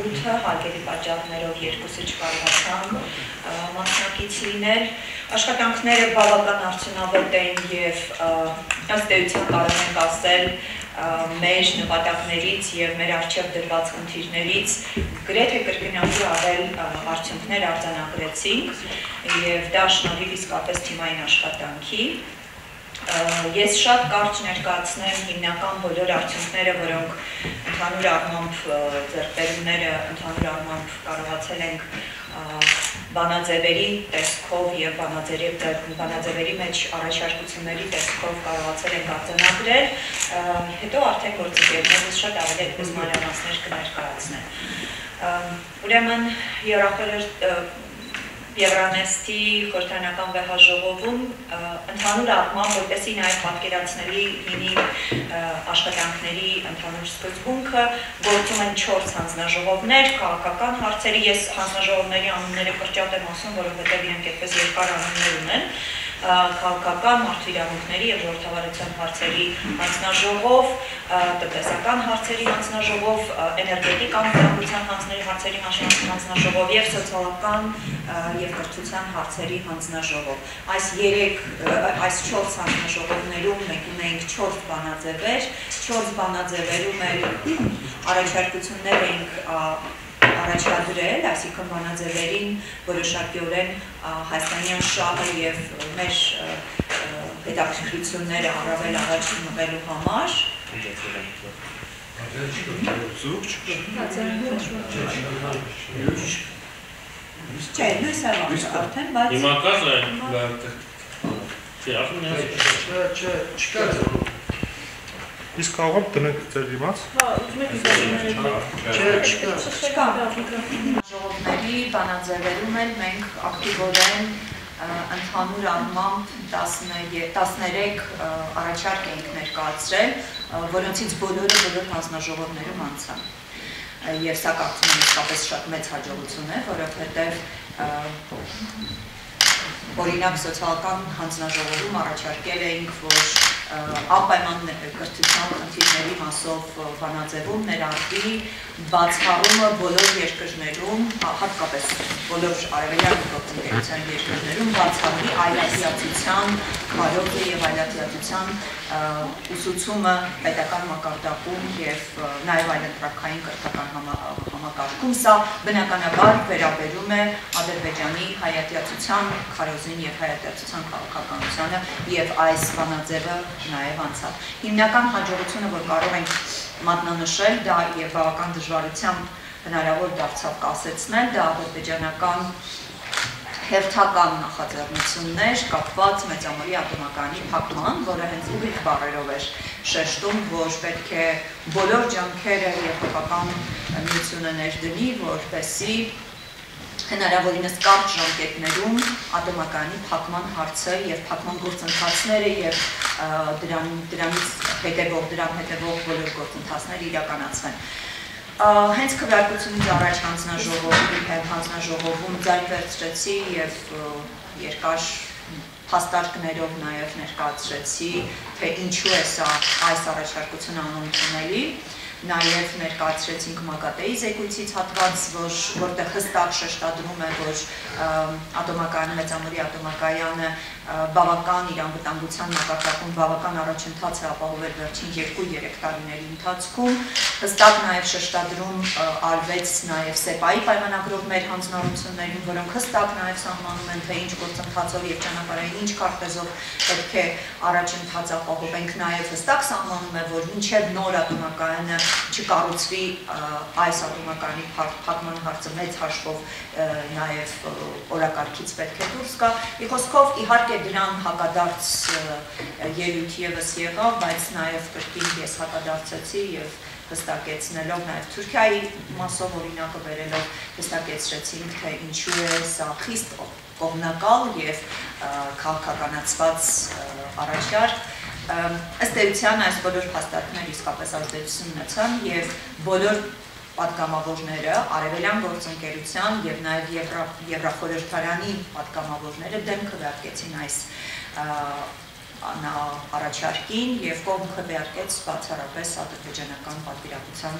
8-ը հարգելի պատճառներով երկուսը չկարողացան մասնակից լինել։ Աշխատանքները բավական արդյունավետ էին եւ ըստ էության կարող ենք ասել մեր նպատակներից եւ մեր արժեվ դրված խնդիրներից գրեթե կրկնակի ավել արդյունքներ արձանագրեցինք եւ դա շնորհիվ իսկապես թիմային աշխատանքի ես շատ կարճ ներկայացնեմ հիմնական բոլոր արդյունքները, որոնք ընդհանուր առմամբ ձեռքբերումները ընդհանուր առմամբ կարողացել ենք բանաձևերի տեսքով եւ բանաձևերի բանաձևերի մեջ առաջարկությունների տեսքով կարողացել ենք արձանագրել, հետո արդեն գործընկերներս շատ ավելի այդպես մանրամասներ կներկայացնեն։ Ուրեմն երախորհրդ Եվրանեստի խորհրդանական վեհաժողովում ընդհանուր առմամբ որպեսի նաև պատկերացնելի լինի աշխատանքների ընդհանուր սկզբունքը գործում են 4 հանձնաժողովներ քաղաքական հարցերի ես հանձնաժողովների անունները կրճատ եմ ասում որովհետև իրենք այդպես երկար անուններ ունեն քաղաքական մարդու իրավունքների եւ ժողովրդավարության հարցերի հանձնաժողով, տնտեսական հարցերի հանձնաժողով, էներգետիկ անվտանգության հանձների հարցերի հանձնաժողով եւ սոցիալական եւ կրթության հարցերի հանձնաժողով։ Այս 3 այս 4 հանձնաժողովներում մենք ունենք 4 բանաձևեր, 4 բանաձևերում էլ առաջարկություններ ենք առաջադրել, այսինքն բանաձևերին որոշակիորեն Հայաստանյան շահը եւ մեր հետաքրքրությունները առավել առաջ մղելու համար Զուգ Չէ, լույսը արդեն, բայց Հիմա կա զայն, չէ, ասում եմ, չէ, չէ, չկա Իսկ կարող եմ տնեք ձեր դիմաց։ Հա, ուզում եք իզդարները։ Չէ, չկա։ Չկա։ Ժողովների բանաձևերում էլ մենք ակտիվորեն ընդհանուր առմամբ 13 առաջարկ էինք ներկայացրել, որոնցից բոլորը բոլոր հանձնաժողովներում անցան։ Եվ սա կարծում եմ իսկապես շատ մեծ հաջողություն է, որովհետև օրինակ սոցիալական հանձնաժողովում առաջարկել էինք, որ անպայման կրթության խնդիրների մասով բանաձևում ներառվի բացառումը բոլոր երկրներում, հատկապես բոլոր արևելյան գործընկերության երկրներում բացառվի այլատիացության, քարոզը եւ այլատիացության ուսուցումը պետական մակարդակում եւ նաեւ այլընտրանքային կրթական համակարգում։ Սա բնականաբար վերաբերում է Ադրբեջանի հայատյացության, քարոզին եւ հայատյացության քաղաքականությանը եւ այս բանաձևը նաև անցավ։ Հիմնական հաջողությունը, որ կարող ենք մատնանշել, դա եւ բավական դժվարությամբ հնարավոր դարձավ կասեցնել, դա ադրբեջանական հերթական նախաձեռնություններ կապված մեծամորի ատոմականի փակման, որը հենց ուղիղ բառերով էր շեշտում, որ պետք է բոլոր ջանքերը եւ հողական միությունը ներդնի, որպեսի հնարավորինս կարճ ժամկետներում ատոմականի փակման հարցը եւ փակման գործընթացները եւ դրան դրանից հետեւող դրան հետեւող բոլոր գործընթացները իրականացվեն հենց քվեարկությունից առաջ հանձնաժողովի եւ հանձնաժողովում ձայն վերցրեցի եւ երկար փաստարկներով նաև ներկայացրեցի, թե ինչու է սա այս առաջարկությունը անընդունելի նաև ներկայացրեցինք Մագատեի զեկույցից հատված, որ որտեղ հստակ շեշտադրում է, որ ատոմակայանը մեծամորի ատոմակայանը բավական իր անվտանգության մակարդակում բավական առաջընթաց է ապահովել վերջին 2-3 տարիների ընթացքում։ Հստակ նաև շեշտադրում արվեց նաև ՍԵՊԱ-ի պայմանագրով մեր հանձնառություններին, որոնք հստակ նաև սահմանում են, թե ինչ գործընթացով եւ ճանապարհային ինչ կարտեզով պետք է առաջընթաց ապահովենք, նաև հստակ սահմանում է, որ ինչև նոր ատոմակայանը չկառուցվի այս ատոմականի փակման հարցը մեծ հաշվով նաև օրակարգից պետք է դուրս գա։ Ի խոսքով իհարկե դրան հակադարձ ելույթ եւս եղավ, բայց նաև կրկին ես հակադարձեցի եւ հստակեցնելով նաև Թուրքիայի մասով օրինակը վերելով հստակեցրեցինք, թե ինչու է սա խիստ կողմնակալ եւ քաղաքականացված առաջարկ ըստ էության այս բոլոր փաստարկները իսկապես ազդեցություն ունեցան եւ բոլոր պատգամավորները, արևելյան գործընկերության եւ նաեւ Եվրախորհրդարանի պատգամավորները դեմ քվեարկեցին այս նա առաջարկին եւ կողմ քվեարկեց բացառապես ադրբեջանական պատվիրակության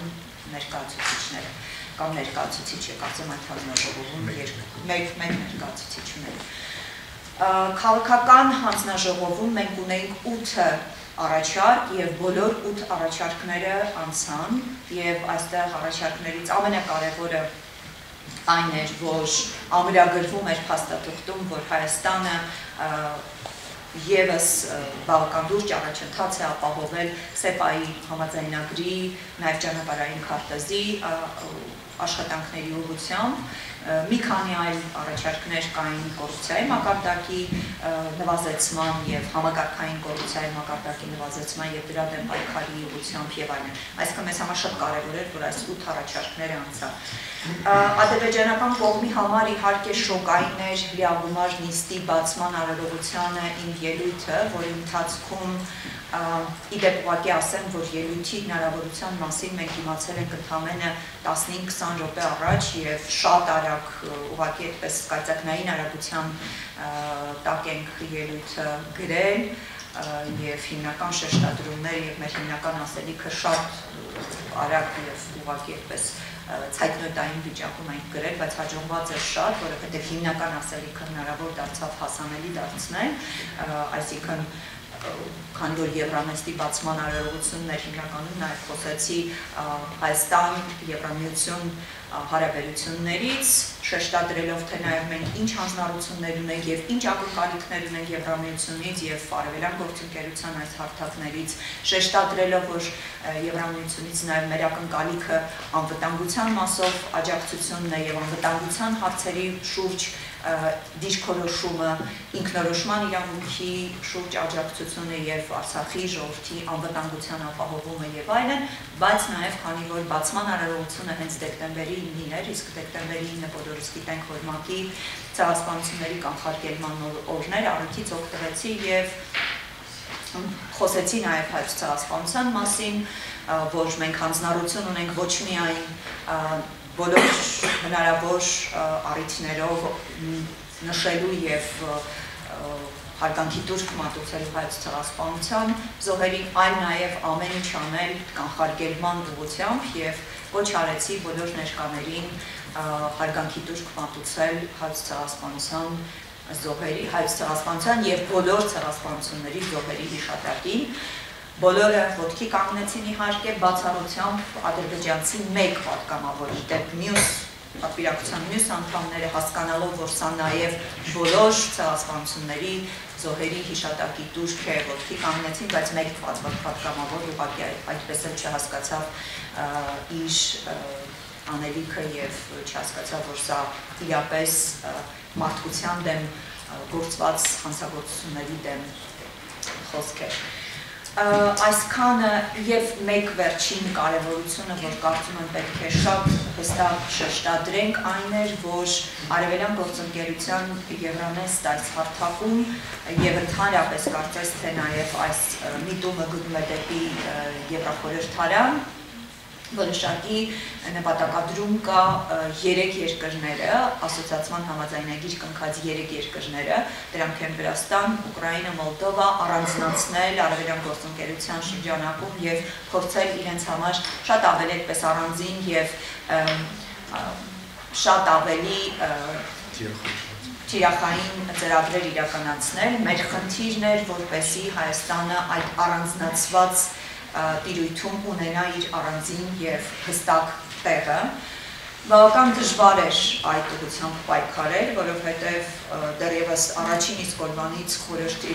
ներկայացուցիչները կամ ներկայացուցիչը կարծեմ այդ հանձնաժողովում մեկ մեկ ներկայացուցիչ ուներ քաղաքական հանձնաժողովում մենք ունեինք 8 առաջարկ եւ բոլոր 8 առաջարկները անցան եւ այստեղ առաջարկներից ամենակարևորը այն էր, որ ամրագրվում էր փաստաթղթում, որ Հայաստանը եւս բավական լուրջ առաջընթաց է ապահովել ՍԵՊԱ-ի համաձայնագրի, նաև ճանապարհային քարտեզի աշխատանքների ուղղությամբ մի քանի այլ առաջարկներ կային կոռուպցիայի մակարդակի նվազեցման եւ համագարկային կոռուպցիայի մակարդակի նվազեցման եւ դրա դեմ պայքարի ուղղությամբ եւ այլն։ Այսինքն մեզ համար շատ կարեւոր էր, որ այս 8 առաջարկները անցան։ Ադրբեջանական կողմի համար իհարկե շոկային էր լիագումար նիստի բացման արարողությանը իմ ելույթը, որի ընթացքում իդեպ ուղղակի ասեմ, որ ելույթի հնարավորության մասին մենք իմացել ենք ընդամենը 15-20 րոպե առաջ եւ շատ արագ ուղղակի այդպես կայծակնային արագության տակ ենք ելույթը գրել եւ հիմնական շեշտադրումներ եւ մեր հիմնական ասելիքը շատ արագ եւ ուղղակի այդպես ցայտնոտային վիճակում ենք գրել, բայց հաջողված է շատ, որովհետեւ հիմնական ասելիքը հնարավոր դարձավ հասանելի դարձնել, այսինքն քանի որ Եվրանեստի բացման արարողություններ հիմնականում նաև խոսեցի Հայաստան, Եվրամիություն հարաբերություններից, շեշտադրելով թե նաև մենք ինչ հանձնառություններ ունենք եւ ինչ ակնկալիքներ ունենք Եվրամիությունից եւ Արևելյան գործընկերության այս հարթակներից, շեշտադրելով որ Եվրամիությունից նաև մեր ակնկալիքը անվտանգության մասով աջակցությունն է եւ անվտանգության հարցերի շուրջ դիրքորոշումը, ինքնորոշման իրավունքի շուրջ աջակցությունը եւ Արցախի ժողովրդի անվտանգության ապահովումը եւ այլն, բայց նաեւ քանի որ բացման արարողությունը հենց դեկտեմբերի 9-ին էր, իսկ դեկտեմբերի 9-ը բոլորս գիտենք, որ ՄԱԿ-ի ցեղասպանությունների կանխարգելման օրներ առիթից օգտվեցի եւ խոսեցի նաև հայ ցեղասպանության մասին, որ մենք հանձնառություն ունենք ոչ միայն բոլոր հնարավոր առիթներով նշելու եւ հարգանքի դուրս մատուցելու հայց ցեղասպանության զոհերին, այլ նաև ամեն ինչ անել կանխարգելման ուղղությամբ եւ ոչ արեցի բոլոր ներկաներին հարգանքի դուրս մատուցել հայց ցեղասպանության զոհերի, հայց ցեղասպանության եւ բոլոր ցեղասպանությունների զոհերի հիշատակին Բոլորը ոտքի կանգնեցին իհարկե բացառությամբ ադրբեջանցի մեկ պատգամավորի դեպ մյուս պատվիրակության մյուս անդամները հասկանալով, որ սա նաև բոլոր ցեղասպանությունների զոհերի հիշատակի դուրք է, ոտքի կանգնեցին, բայց մեկ պատգամավոր ուղղակի այդպես էլ չհասկացավ իր անելիքը եւ չհասկացավ, որ սա իրապես մարդկության դեմ գործված հանցագործությունների դեմ խոսք է այսքանը եւ մեկ վերջին կարեւորությունը, որ կարծում եմ պետք է շատ հստակ շեշտադրենք, այն էր, որ Արևելյան գործընկերության Եվրանեստ այս հարթակում եւ ընդհանրապես կարծես թե նաեւ այս միտումը գնում է դեպի Եվրախորհրդարան որոշակի նպատակադրում կա 3 երկրները, ասոցիացման համաձայնագիր կնքած 3 երկրները, դրանք են Վրաստան, Ուկրաինա, Մոլդովա, առանձնացնել արևելյան գործընկերության շրջանակում եւ փորձել իրենց համար շատ ավելի այդպես առանձին եւ շատ ավելի թիրախային ծրագրեր իրականացնել։ Մեր խնդիրն էր, որպեսի Հայաստանը այդ առանձնացված տիրույթում ունենա իր առանձին եւ հստակ տեղը բավական դժվար էր այդ ուղղությամբ պայքարել, որովհետև դեռևս առաջին իսկ օրվանից խորհրդի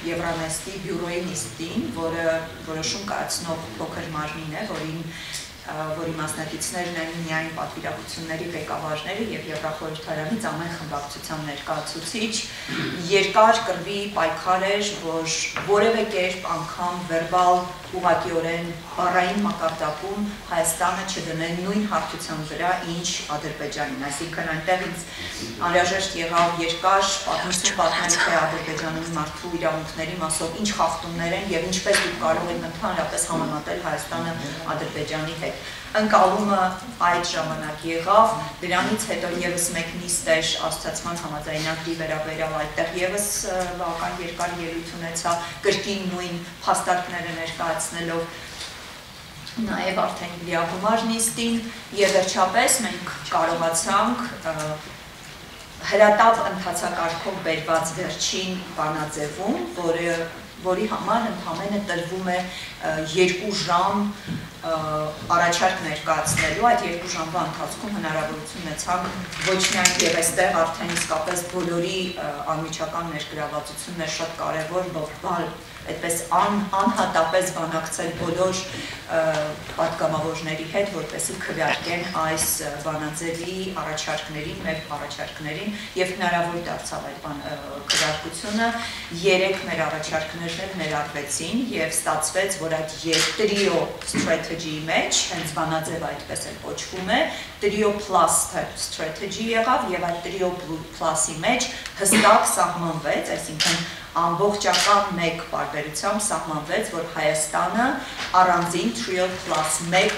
Եվրանեստի բյուրոյի նիստին, որը որոշում կայացնող փոքր մարմին է, որին որի մասնակիցներն են միայն պատվիրակությունների ղեկավարները եւ Եվրախորհրդարանից ամեն խմբակցության ներկայացուցիչ երկար կրվի պայքար էր, որ որևէ կերպ անգամ վերբալ ուղղակիորեն բառային մակարդակում Հայաստանը չդնեն նույն հարթության վրա, ինչ Ադրբեջանին, այսինքն այնտեղ ինձ անհրաժեշտ եղավ երկար պատմություն պատմել թե Ադրբեջանում մարդու իրավունքների մասով ինչ խախտումներ են եւ ինչպես դուք կարող եք ընդհանրապես համեմատել Հայաստանը Ադրբեջանի հետ Ընկալումը այդ ժամանակ եղավ, դրանից հետո եւս մեկ նիստ էր ասոցիացիան համաձայնագրի վերաբերյալ այդտեղ եւս բավական երկար ելույթ ունեցա կրկին նույն փաստարկները ներկայացնելով նաև արդեն լիագումար նիստին եւ վերջապես մենք կարողացանք հրատապ ընթացակարգով բերված վերջին բանաձևում, որը որի համար ընդհանրապես տրվում է 2 ժամ առաջարկ ներկայացնելու այդ երկու ժամվա ընթացքում հնարավորություն ունեցանք ոչ միայն եւ այստեղ արդեն իսկապես բոլորի անմիջական ներգրավվածությունն է շատ կարեւոր, բալ այդպես ան, անհատապես բանակցել բոլոր պատգամավորների հետ, որպեսզի քվեարկեն այս բանաձևի առաջարկներին, մեր առաջարկներին եւ հնարավոր դարձավ այդ բան քվեարկությունը։ Երեք մեր առաջարկներն ներառվեցին եւ ստացվեց, որ այդ տրիո strategy մեջ, հենց բանաձևը այդպես էլ կոչվում է, տրիո plus strategy եղավ եւ այդ տրիո plus-ի մեջ հստակ սահմանվեց, այսինքն ամբողջական մեկ բարբերությամբ սահմանվեց, որ Հայաստանը առանձին Trio Plus 1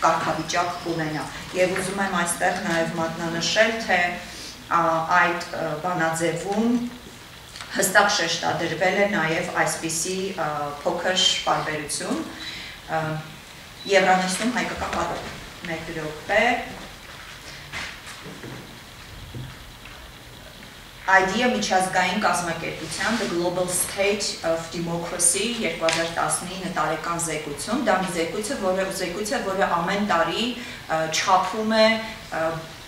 կարգավիճակ կունենա։ Եվ ուզում եմ այստեղ նաև մատնանշել, թե այդ բանաձևում հստակ շեշտադրվել է նաև այսպիսի փոքր բարբերություն Եվրանեստում հայկական պատով մեկ րոպե IDEA միջազգային կազմակերպության The Global State of Democracy 2019 տարեկան զեկույցում, դա մի զեկույց է, որը զեկույց է, որը ամեն տարի չափում է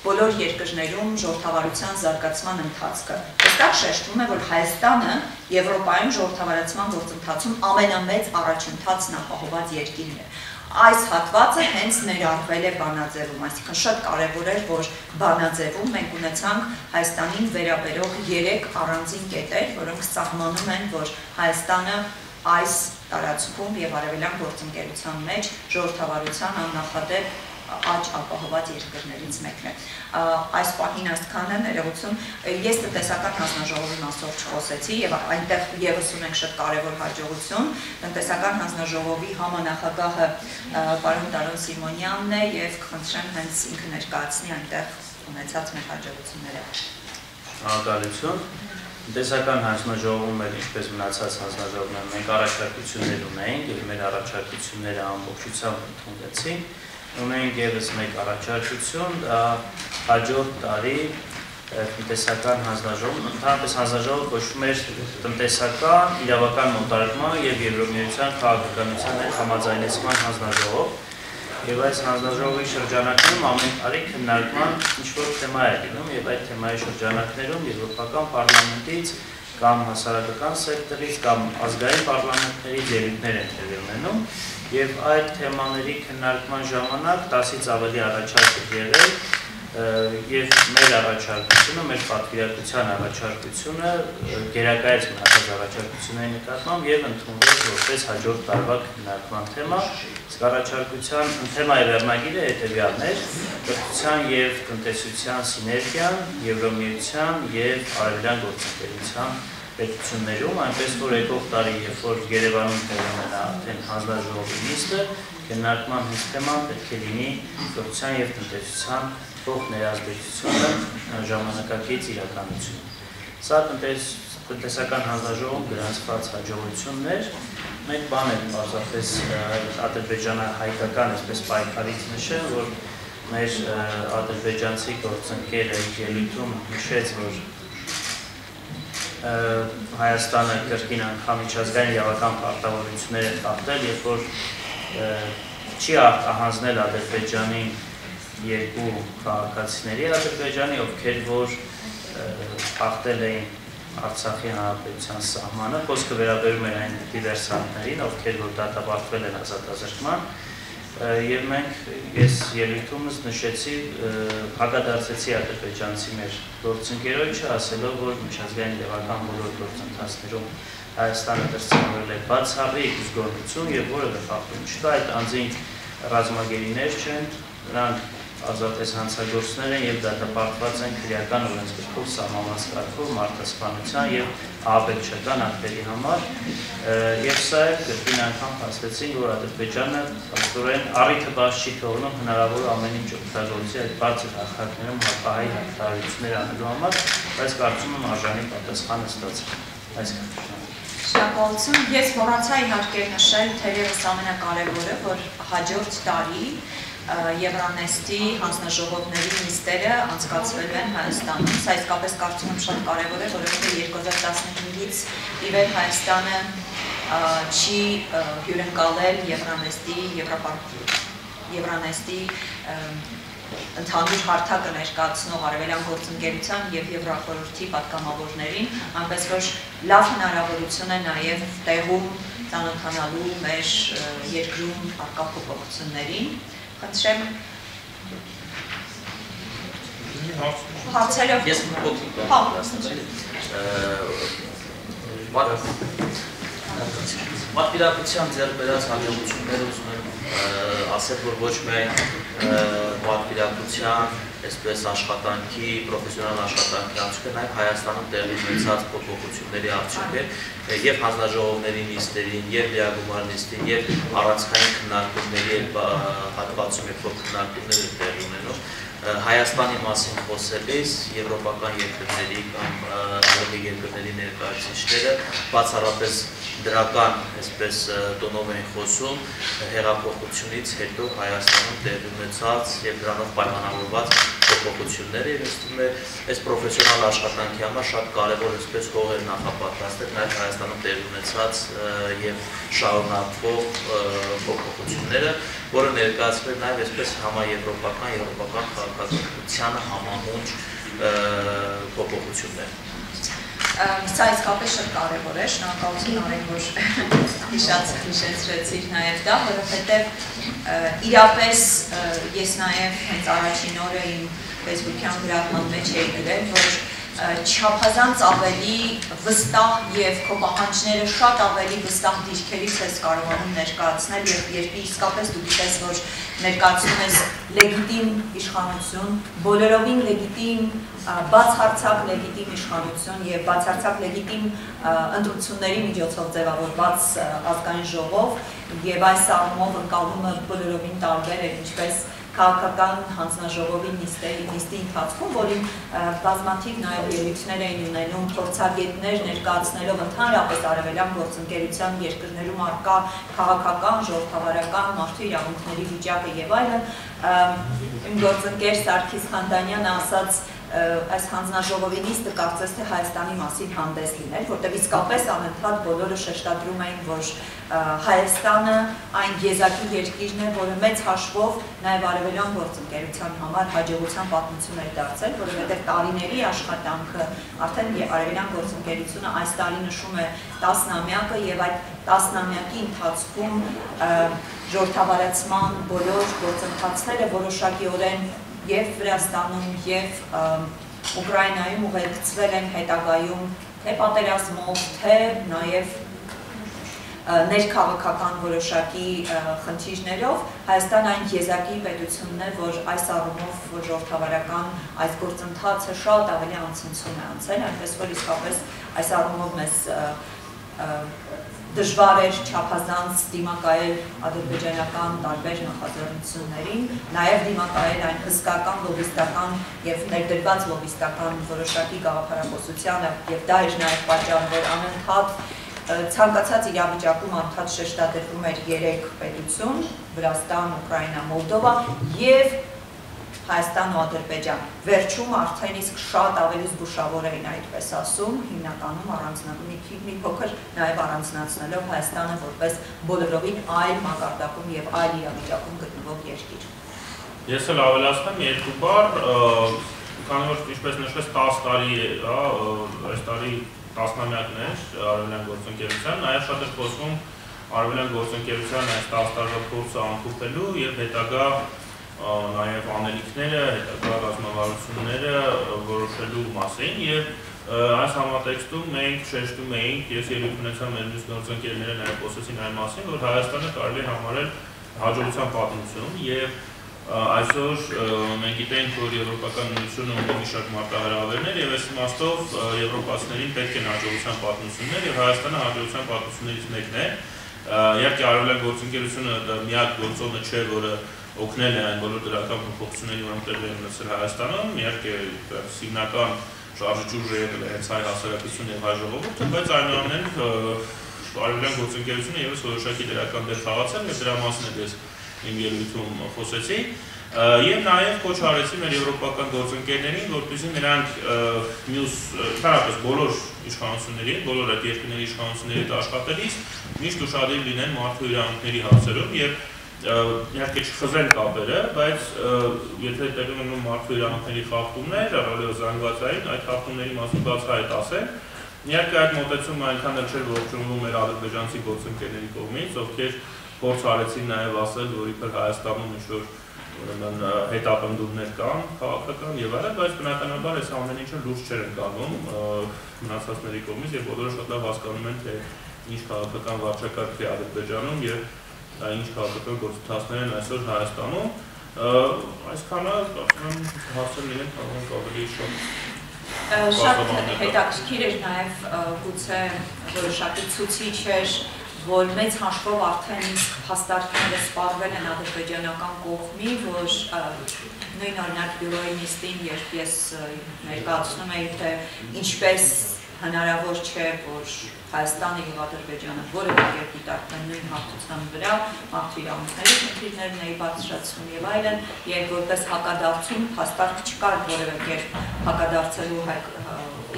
բոլոր երկրներում ժողովրդավարության զարգացման ընթացքը։ Այստեղ շեշտվում է, որ Հայաստանը Եվրոպայում ժողովրդավարացման գործընթացում ամենամեծ առաջընթացն ապահոված երկիրն է այս հատվածը հենց ներառվել է բանաձևում, այսինքն շատ կարևոր էր, որ բանաձևում մենք ունեցանք Հայաստանին վերաբերող 3 առանձին կետեր, որոնք սահմանում են, որ Հայաստանը այս տարածքում եւ արևելյան գործընկերության մեջ ժողովրդավարության աննախադեպ աճ ապահոված երկրներից մեկն է։ Այս պահին աստքանը ներողություն, ես տնտեսական հանձնաժողովի մասով չխոսեցի եւ այնտեղ եւս ունենք շատ կարեւոր հաջողություն։ Տնտեսական հանձնաժողովի համանախագահը պարոն Տարոն Սիմոնյանն է եւ կխնդրեմ հենց ինքը ներկայացնի այնտեղ ունեցած մեր հաջողությունները։ Շնորհակալություն։ Տնտեսական հանձնաժողովում էլ ինչպես մնացած հանձնաժողովներ մենք առաջարկություններ ունենք եւ մեր առաջարկությունները ամբողջությամբ ընդունվեցին ունենք եւս մեկ առաջարկություն, դա հաջորդ տարի տնտեսական հանձնաժողով, ընդհանրապես հանձնաժողովը կոչվում էր տնտեսական, իրավական մոտարկման եւ Եվրոմիության քաղաքականության համաձայնեցման հանձնաժողով։ Եվ այս հանձնաժողովի շրջանակներում ամեն տարի քննարկման ինչ-որ թեմա է լինում եւ այդ թեմայի շրջանակներում Եվրոպական պարլամենտից կամ հասարակական սեկտորից կամ ազգային պարլամենտներից ելույթներ են տեղի ունենում եւ այդ թեմաների քննարկման ժամանակ 10-ից ավելի առաջարկ եղել եւ մեր առաջարկությունը, մեր պատվիրակության առաջարկությունը գերակայեց մնացած առաջարկությունների նկատմամբ եւ ընդունվեց որպես հաջորդ տարվա քննարկման թեմա։ Իսկ առաջարկության թեմայի վերնագիրը հետեւյալն էր՝ կրթության եւ տնտեսության սիներգիան, Եվրոմիության եւ Արևելյան գործընկերության պետություններում, այնպես որ եկող տարի, երբ որ Երևանում տեղի ունենա արդեն հանձնաժողովի նիստը, քննարկման հենց թեման պետք է լինի կրթության եւ տնտեսության փոխ ներազդեցությունը ժամանակակից իրականություն։ Սա տնտես տնտեսական հանձնաժողովում գրանցված հաջողություններ մեկ բան է բացապես ադրբեջանը հայկական այսպես պայքարից նշել, որ մեր ադրբեջանցի գործընկերը ելույթում նշեց, որ Հայաստանը կրկին անգամ միջազգային իրավական պարտավորություններ է խախտել, երբ որ չի արտահանձնել Ադրբեջանին երկու քաղաքացիների Ադրբեջանի, ովքեր որ խախտել էին Արցախի հանրապետության սահմանը, խոսքը վերաբերում էր այն դիվերսանտներին, ովքեր որ դատապարտվել են ազատազրկման, եւ մենք ես ելույթումս նշեցի հակադարձեցի ադրբեջանցի մեր գործընկերոջը ասելով որ միջազգային լեվական բոլոր գործընթացներում Հայաստանը դրսևորել է բացառիկ զգոնություն եւ որևէ ֆակտոր չկա այդ անձին ռազմագերիներ չեն նրանք ազատես հանցագործներ են եւ դատապարտված են քրեական օրենսգրքով սահմանված կարգով մարդասպանության եւ ահաբեկչական ակտերի համար եւ սա է կրկին անգամ փաստեցին որ Ադրբեջանը փաստորեն առիթը բաց չի թողնում հնարավոր ամեն ինչ օգտագործի այդ բարձր հաշվարկներում հապահի հաղթահարություններ անելու համար բայց կարծում եմ արժանի պատասխանը ստացա այսքան Շնորհակալություն։ Ես մոռացա իհարկե նշել թերևս ամենակարևորը, որ հաջորդ տարի Եվրանեստի հանձնաժողովների նիստերը անցկացվելու են Հայաստանում։ Սա իսկապես կարծում եմ շատ կարևոր է, որովհետև 2015-ից ի վեր Հայաստանը չի հյուրընկալել Եվրանեստի Եվրանեստի ընդհանուր հարթակը ներկայացնող Արևելյան գործընկերության եւ Եվրախորհրդի պատգամավորներին, այնպես որ լավ հնարավորություն է նաեւ տեղում ծանոթանալու մեր երկրում արկա փոփոխություններին Խնդրեմ հարցերով Ես փոքրիկ Հա, Պատվիրակության ձեռբերած հաջողությունները ուզում եմ ասել, որ ոչ միայն պատվիրակության, այսպես աշխատանքի, պրոֆեսիոնալ աշխատանքի արդյունք է, նաև Հայաստանում տեղի ունեցած փոփոխությունների արդյունք է, եւ հանձնաժողովների նիստերին, եւ լիագումար նիստին, եւ առանցքային քննարկումների հատվածում երբ որ քննարկումներ են տեղի ունենում, Հայաստանի մասին խոսելիս եվրոպական երկրների կամ արևի երկրների ներկայացուցիչները բացառապես դրական, այսպես տոնով են խոսում հեղափոխությունից հետո Հայաստանում տեղի ունեցած եւ դրանով պայմանավորված փոփոխությունները եւ ըստ մեր այս պրոֆեսիոնալ աշխատանքի համար շատ կարեւոր այսպես հողեր նախապատրաստել նաեւ Հայաստանում տեղի ունեցած եւ շարունակվող փոփոխությունները, որը ներկայացվել նաեւ այսպես համաեվրոպական եվրոպական քաղաքացիությանը համահունչ փոփոխություններ Սա իսկապես շատ կարևոր է, շնորհակալություն արեք, որ հիշած հիշեցրեցիք նաև դա, որովհետև իրապես ես նաև հենց առաջին օրը իմ Facebook-յան գրառման մեջ էի գրել, որ չափազանց ավելի վստահ եւ քո պահանջները շատ ավելի վստահ դիրքերից ես կարողանում ներկայացնել եւ երբ իսկապես դու գիտես որ ներկայացնում ես լեգիտիմ իշխանություն, բոլորովին լեգիտիմ բացարձակ լեգիտիմ իշխանություն եւ բացարձակ լեգիտիմ ընտրությունների միջոցով ձևավորված ազգային ժողով եւ այս առումով ընկալումը բոլորովին տարբեր է ինչպես քաղաքական հանձնաժողովի նիստերի նիստի ընթացքում, որին բազմաթիվ նաև ելույթներ էին ունենում փորձագետներ ներկայացնելով ընդհանրապես արևելյան գործընկերության երկրներում արկա քաղաքական, ժողովրդավարական, մարդու իրավունքների վիճակը եւ այլն, իմ գործընկեր Սարգիս Խանդանյանը ասաց այս հանձնաժողովի նիստը կարծես թե Հայաստանի մասին հանդես լիներ, որտեղ իսկապես անընդհատ բոլորը շեշտադրում էին, որ Հայաստանը այն եզակի երկիրն է, որը մեծ հաշվով նաև արևելյան գործընկերության համար հաջողության պատմություն է դարձել, որովհետև տարիների աշխատանքը արդեն արևելյան գործընկերությունը այս տարի նշում է 10-ամյակը եւ այդ 10-ամյակի ընթացքում ժողովրդավարացման բոլոր գործընթացները որոշակիորեն եւ Վրաստանում եւ Ուկրաինայում ուղեկցվել են հետագայում թե պատերազմով, թե նաեւ ներքաղաքական որոշակի խնդիրներով Հայաստան այն եզակի պետությունն է, որ այս առումով ժողովրդավարական այս գործընթացը շատ ավելի անցնցում է անցել, այնպես որ իսկապես այս առումով մեզ դժվար էր չափազանց դիմակայել ադրբեջանական տարբեր նախաձեռնություններին, նաև դիմակայել այն հսկական լոբիստական եւ ներդրված լոբիստական որոշակի գաղափարախոսությանը եւ դա էր նաև պատճառը, որ անընդհատ ցանկացած իրավիճակում անդադ շեշտադրվում էր երեք պետություն՝ Վրաստան, Ուկրաինա, Մոլդովա եւ Հայաստան ու Ադրբեջան։ Վերջում արդեն իսկ շատ ավելի զգուշավոր էին այդպես ասում, հիմնականում առանձնանում մի մի փոքր նաև առանձնացնելով Հայաստանը որպես բոլորովին այլ մակարդակում եւ այլ իրավիճակում գտնվող երկիր։ Ես էլ ավելացնեմ երկու բառ, քանի որ ինչպես նշվեց 10 տարի, հա, այս տարի տասնամյակն է արևելյան գործընկերության, նաև շատ է խոսվում արևելյան գործընկերության այս 10 տարվա փորձը ամփոփելու եւ հետագա նաև անելիքները, հետագա ռազմավարությունները որոշելու մասին եւ այս համատեքստում մենք շեշտում էինք, ես ելույթ ունեցա մեր մյուս գործընկերները նաև խոսեցին այն մասին, որ Հայաստանը կարելի համարել հաջողության պատմություն եւ Այսօր մենք գիտենք, որ Եվրոպական միությունը ունի մի շարք մարտահրավերներ եւ այս իմաստով եվրոպացիներին պետք են հաջողության պատմություններ եւ Հայաստանը հաջողության պատմություններից մեկն է։ Իհարկե արևելյան գործընկերությունը դա միակ գործոնը չէ, որը օգնել է այն բոլոր դրական փոփոխությունների, որոնք տեղի են ունեցել Հայաստանում, իհարկե հիմնական շարժիչուժը եղել է հենց հայ հասարակությունը եւ հայ ժողովուրդը, բայց այնուամենայնիվ արևելյան գործընկերությունը եւս որոշակի դրական դեր խաղացել եւ դրա մասին է դες իմ ելույթում խոսեցի եւ նաեւ կոչ արեցի մեր եվրոպական գործընկերներին, որպեսզի նրանք մյուս տարապես բոլոր իշխանությունների, բոլոր այդ երկրների իշխանությունների հետ աշխատելիս միշտ ուշադիր լինեն մարդու իրավունքների հարցերում եւ իհարկե չխզեն կապերը, բայց եթե տեղի ունենում մարդու իրավունքների խախտումներ, առավել զանգվածային, այդ խախտումների մասին բացահայտ ասեն, Իհարկե այդ մոտեցումը այնքան էլ չէր ողջունվում մեր ադրբեջանցի գործընկերների կողմից, ովքեր փորձ արեցին նաև ասել, որ իբր Հայաստանում ինչ-որ ուրեմն հետապնդումներ կան, քաղաքական եւ այլն, բայց բնականաբար այս ամեն ինչը լուրջ չէր ընկալվում մնացածների կողմից եւ բոլորը շատ լավ հասկանում են, թե ինչ քաղաքական վարչակարգ է Ադրբեջանում եւ ինչ քաղաքական գործընթացներ են այսօր Հայաստանում։ Այսքանը ասում եմ հասցեն լինեն կարող ավելի շատ շատ հետաքրքիր էր նաև գուցե որոշակի ցուցիչ էր որ մեծ հաշվով արդեն հաստատները սպառվել են ադրբեջանական կողմի, որ նույն օրինակ բյուրոյի նիստին, երբ ես ներկայացնում էի, թե ինչպես հնարավոր չէ, որ Հայաստանը եւ Ադրբեջանը որևէ կերպ դիտարկեն նույն հաղթության վրա, մարդու իրավունքների խնդիրներն էի բարձրացում եւ այլն, եւ որպես հակադարձում հաստատ չկար որևէ կերպ հակադարձելու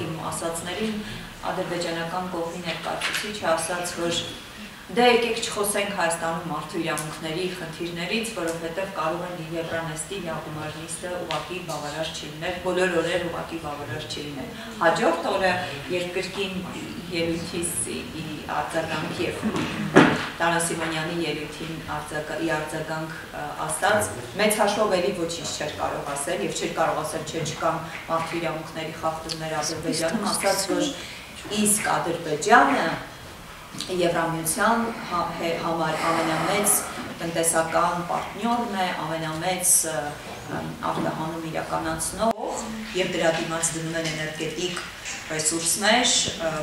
իմ ասածներին ադրբեջանական կողմի ներկայացուցիչը ասաց, որ Դե եկեք չխոսենք Հայաստանում մարդու իրավունքների խնդիրներից, որովհետև կարող են Եվրանեստի Յակումարնիստը ուղակի բավարար չլիներ, բոլոր օրեր ուղակի բավարար չլիներ։ Հաջորդ օրը երկրկին ելույթիս արձագանք եւ Տարա Սիմոնյանի ելույթին արձագանք ասած մեծ հաշվով էլի ոչինչ չէր կարող ասել եւ չէր կարող ասել չէ չկան մարդու իրավունքների խախտումներ Ադրբեջանում, ասած որ իսկ Ադրբեջանը Եվրամիության հա, համար ամենամեծ տնտեսական պարտնյորն է, ամենամեծ արտահանում իրականացնող եւ դրա դիմաց դնում են էներգետիկ ռեսուրսներ,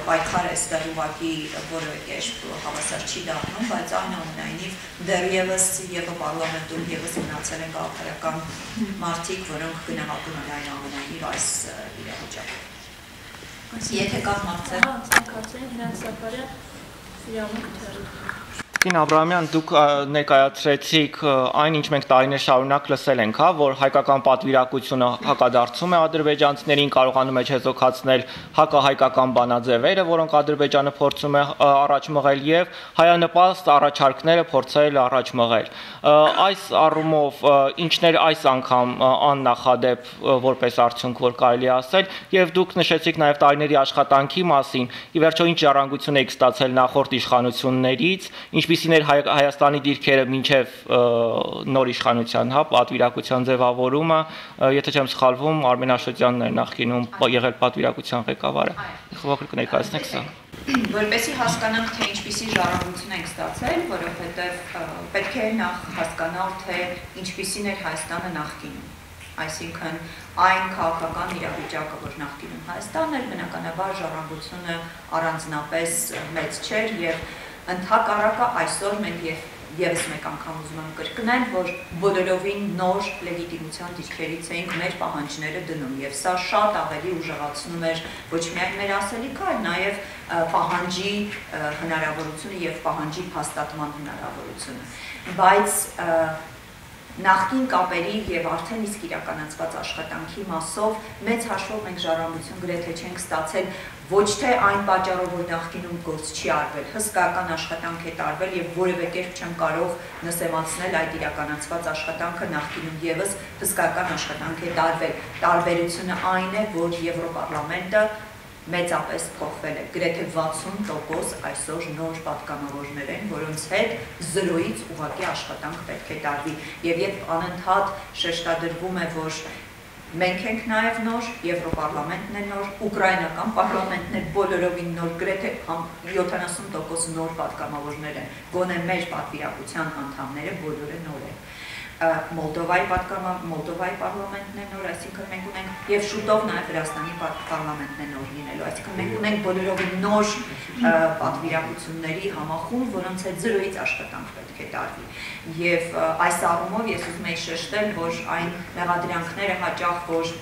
պայքար այստեղ ուղղակի որևէ կերպ հավասար չի դառնում, բայց այնուամենայնիվ դեռևս Եվրոպարլամենտում եւս մնացել են քաղաքական մարդիկ, որոնք գնահատում են այնուամենայնիվ այս իրավիճակը։ Եթե կա հարցեր, անցնենք հնարավորը իրավունք Yağmur. Տիկին Աբրահամյան, դուք ներկայացրեցիք այն, ինչ մենք տարիներ շարունակ լսել ենք, հա, որ հայկական պատվիրակությունը հակադարձում է ադրբեջանցիներին, կարողանում է չեզոքացնել հակահայկական բանաձևերը, որոնք Ադրբեջանը փորձում է առաջ մղել եւ հայանպաստ առաջարկները փորձել առաջ մղել։ Այս առումով ինչներ այս անգամ աննախադեպ որպես արդյունք որ կարելի ասել եւ դուք նշեցիք նաեւ տարիների աշխատանքի մասին, ի վերջո ինչ ժառանգություն եք ստացել նախորդ իշխանություններից, ինչ ինչպիսին էր Հայաստանի դիրքերը մինչև նոր իշխանության, հա, պատվիրակության ձևավորումը, եթե չեմ սխալվում, Արմեն Աշոտյանն էր նախկինում եղել պատվիրակության ղեկավարը։ Խոհակր կներկայացնեք սա։ Որպեսի հասկանանք, թե ինչպիսի ժառանգություն ենք ստացել, որովհետև պետք է նախ հասկանալ, թե ինչպիսին էր Հայաստանը նախկինում այսինքն այն քաղաքական իրավիճակը, որ նախկինում Հայաստանն էր, բնականաբար ժառանգությունը առանձնապես մեծ չէր եւ Ընթակարակը այսօր մենք եւ եւս մեկ անգամ ուզում եմ կրկնել, որ բոլորովին նոր լեգիտիմության դիրքերից էինք մեր պահանջները դնում եւ սա շատ ավելի ուժեղացնում էր ոչ միայն մեր ասելիքը, այլ նաեւ պահանջի հնարավորությունը եւ պահանջի փաստատման հնարավորությունը։ Բայց նախկին կապերի եւ արդեն իսկ իրականացված աշխատանքի մասով մեծ հաշվով մենք ժառանգություն գրեթե չենք ստացել ոչ թե այն պատճառով որ նախկինում գործ չի արվել, հսկայական աշխատանք է տարվել եւ որևէ կերպ չեմ կարող նսեմացնել այդ իրականացված աշխատանքը նախկինում եւս հսկայական աշխատանք է տարվել։ Տարբերությունը այն է, որ Եվրոպարլամենտը մեծապես փոխվել է։ Գրեթե 60% այսօր նոր պատկանավորներ են, որոնց հետ զրոյից ուղակի աշխատանք պետք է տարվի։ Եվ երբ անընդհատ շեշտադրվում է, որ մենք ենք նաև նոր, Եվրոպարլամենտն է նոր, Ուկրաինական պարլամենտն է բոլորովին նոր, գրեթե 70% նոր պատկանավորներ են։ Գոնե մեր պատվիրակության անդամները բոլորը նոր են։ Մոլդովայի պատգամա Մոլդովայի պարլամենտն է նոր, այսինքն մենք ունենք եւ շուտով նաեւ Վրաստանի պարլամենտն է նոր լինելու, այսինքն մենք ունենք բոլորովին նոր պատվիրակությունների համախումբ, որոնց հետ զրոյից աշխատանք պետք է տարվի։ Եվ այս առումով ես ուզում եի շեշտել, որ այն մեղադրանքները հաճախ որ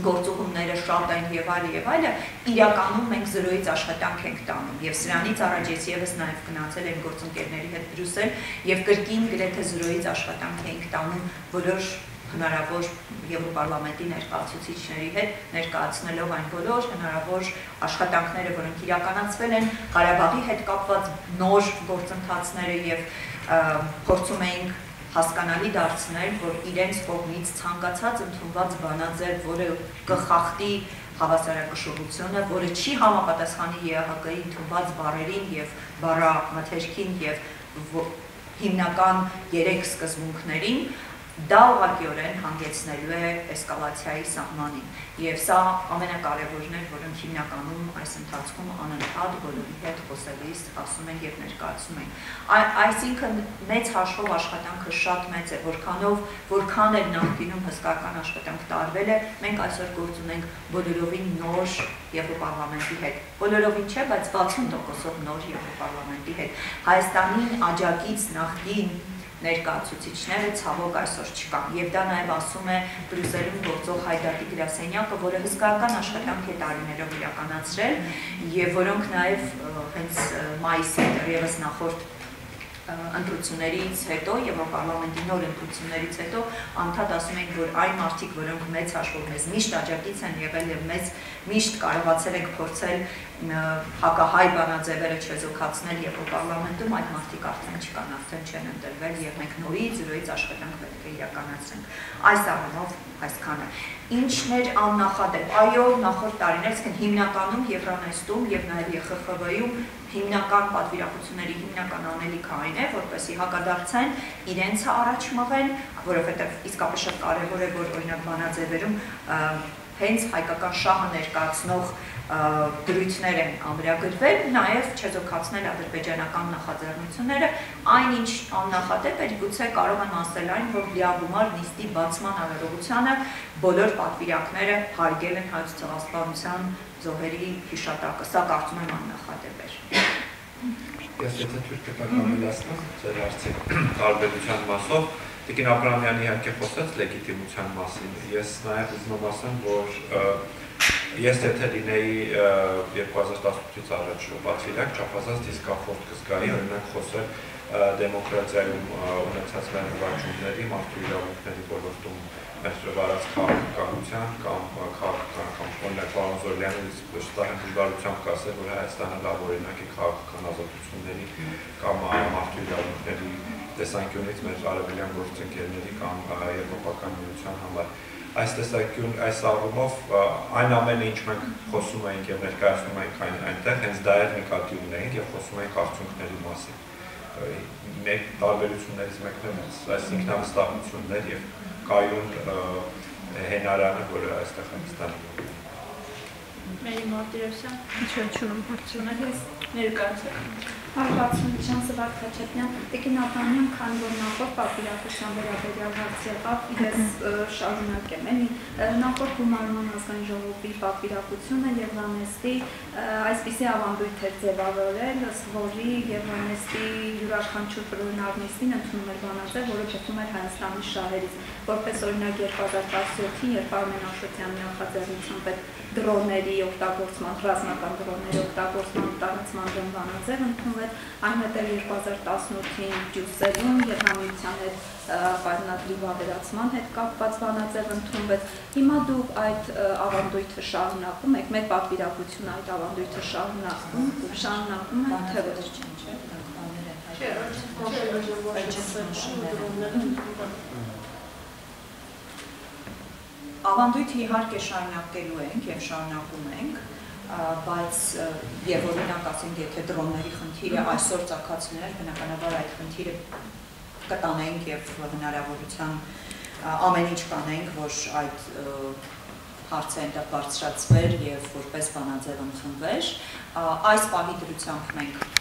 գործողումները շատ են եւ այլ եւ այլը իրականում մենք զրոյից աշխատանք ենք տանում եւ սրանից առաջ ես եւս նաեւ գնացել եմ գործընկերների հետ Բրյուսել եւ կրկին գրեթե զրոյից աշխատանք ենք տանում բոլոր հնարավոր Եվրոպարլամենտի ներկայացուցիչների հետ ներկայացնելով այն բոլոր հնարավոր աշխատանքները, որոնք իրականացվել են Ղարաբաղի հետ կապված նոր գործընթացները եւ փորձում էինք հասկանալի դարձնել, որ իրենց կողմից ցանկացած ընդունված բանաձև, որը կխախտի հավասարակշռությունը, որը չի համապատասխանի ԵԱՀԿ-ի ընդունված բարերին եւ բառամթերքին եւ հիմնական 3 սկզբունքներին, դա ուղղակիորեն հանգեցնելու է էսկալացիայի սահմանին եւ սա ամենակարևորն է որոնք հիմնականում այս ընթացքում անընդհատ բոլորի հետ խոսելիս ասում են եւ ներկայացում են այսինքն մեծ հաշվով աշխատանքը շատ մեծ է որքանով որքան էլ նախկինում հսկական աշխատանք տարվել է մենք այսօր գործ ունենք բոլորովին նոր Եվրոպարլամենտի հետ բոլորովին չէ բայց 60%-ով նոր Եվրոպարլամենտի հետ Հայաստանին աջակից նախկին ներկայացուցիչները ցավոք այսօր չկան։ Եվ դա նաև ասում է Բրյուսելում գործող Հայդատի գրասենյակը, որը հսկայական աշխատանք է տարիներով իրականացրել եւ որոնք նաև հենց մայիսի դեռևս նախորդ ընտրություններից հետո եւ պարլամենտի նոր ընտրություններից հետո անդադ ասում ենք, որ այն մարդիկ, որոնք մեծ հաշվով մեզ միշտ աջակից են եղել եւ մեծ միշտ կարողացել ենք փորձել հակահայ բանաձևերը չեզոքացնել եւ պարլամենտում այդ մարդիկ արդեն չկան, արդեն չեն ընտրվել եւ մենք նորից զրոյից աշխատանք պետք է իրականացնենք։ Այս առումով այսքանը։ Ինչն էր աննախադեպ։ Այո, նախորդ տարիներ, այսինքն հիմնականում Եվրանեստում եւ նաեւ ԵԽԽՎ-ում հիմնական պատվիրակությունների հիմնական անելիքը այն է, որպեսի հակադարձեն իրենցը առաջ մղեն, որովհետեւ իսկապես շատ կարեւոր է, որ օրինակ բանաձևերում հենց հայկական շահը ներկայացնող դրույթներ են ամրագրվել, նաև չեզոքացնել ադրբեջանական նախաձեռնությունները, այնինչ աննախադեպ էր գուցե կարող եմ ասել այն, որ լիագումար նիստի բացման արարողությանը բոլոր պատվիրակները հարգել են հայոց ցեղասպանության զոհերի հիշատակը, սա կարծում եմ աննախադեպ էր։ Ես եթե թույլ կտակ ամենասնեմ ձեր հարցի տարբերության մասով, Տիկին Աբրամյանը իհարկե խոսեց լեգիտիմության մասին։ Ես նաև ուզում եմ ասեմ, որ Ես եթե լինեի 2018-ից առաջ պատվիրակ, չափազանց դիսկոմֆորտ կզգայի, օրինակ խոսել դեմոկրատիայում ունեցած մեր նվաճումների, մարդու իրավունքների ոլորտում մեր վարած քաղաքականության կամ քաղաքական կամ օրինակ պարոն Զորլյանը վստահ դժվարությամբ կասել, որ Հայաստանը լավ օրինակ է քաղաքական ազատությունների կամ մարդու իրավունքների տեսանկյունից մեր արևելյան գործընկերների կամ եվրոպական միության համար։ Այս տեսանկյուն այս առումով այն ամենը, ինչ մենք խոսում ենք եւ ներկայացնում ենք այն այնտեղ, հենց դա էր նկատի ունենք եւ խոսում ենք արդյունքների մասին։ Մեկ տարբերություններից մեկն է այս ինքնավստահություններ եւ կայուն հենարանը, որը այստեղ հստակ է։ Մերի Մարտիրոսյան, ինչո՞ւ չունեմ հարցունել ես ներկայացնել։ 160-յան Սվակ Խաչատյան, Տիկին Աբանյան քան որ նախորդ պատվիրակության վերաբերյալ հարց եղավ, ես շարունակեմ։ Էնի նախորդ գումարման ազգային ժողովի պատվիրակությունը Եվրանեստի այսպիսի ավանդույթ է ձևավորել, որի Եվրանեստի յուրաքանչյուր բռնարնիստին ընդունում էր բանաձև, որը գտնում էր Հայաստանի շահերից, որպես օրինակ 2017-ին, երբ Արմեն Աշոտյանի նախաձեռնությամբ դրոների օգտագործման, ռազմական դրոների օգտագործման տարածման բանաձև ընդունվել էր, այնուհետև 2018-ին Դյուսելում Գերմանիության հետ պայմանագրի վավերացման հետ կապված բանաձև ընդունվեց։ Հիմա դուք այդ ավանդույթը շարունակում եք, մեր պատվիրակությունը այդ ավանդույթը շարունակում, շարունակում է թե ոչ։ Ավանդույթը իհարկե շարունակելու ենք եւ շարունակում ենք, բայց եւ օրինակ ասենք եթե դրոնների խնդիրը այսօր ցակացներ բնականաբար այդ խնդիրը կտանենք եւ հնարավորության ամեն ինչ կանենք որ այդ հարցը այնտեղ բարձրացվեր եւ որպես բանաձև ընդունվեր այս պահի դրությամբ մենք